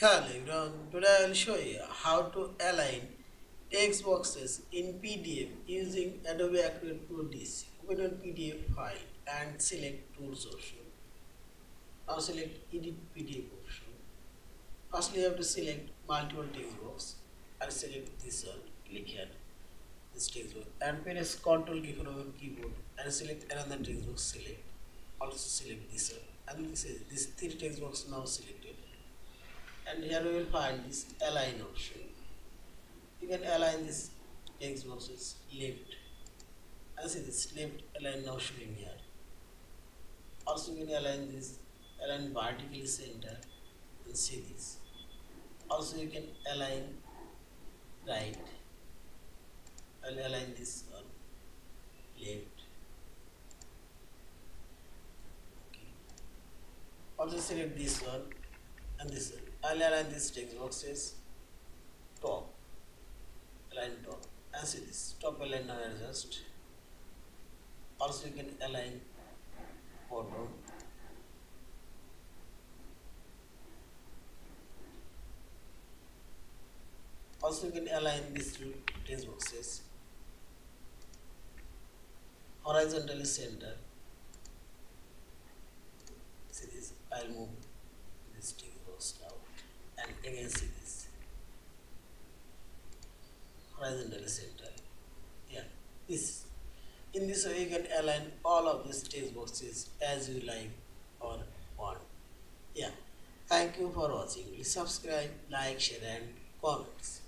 Hello everyone, today I will show you how to align text boxes in PDF using Adobe Acrobat Pro DC. Open on PDF file and select Tools option. Now select Edit PDF option. First you have to select multiple text box and select this one. Click here, this text box and press Ctrl key from your keyboard and select another text box. Select. Also select this one and this is this three text box now selected and here we will find this align option you can align this text boxes left. And see this left align now showing here. Also you can align this align vertically center and see this. Also you can align right and align this one left. Okay. also select this one and this I'll align this text boxes top align top. And see this top align now adjust also you can align bottom also you can align these two text boxes horizontally center. See this I'll move this text and again see this horizontally center yeah. This in this way you can align all of these text boxes as you like or want. Yeah. Thank you for watching. Please subscribe like share and comments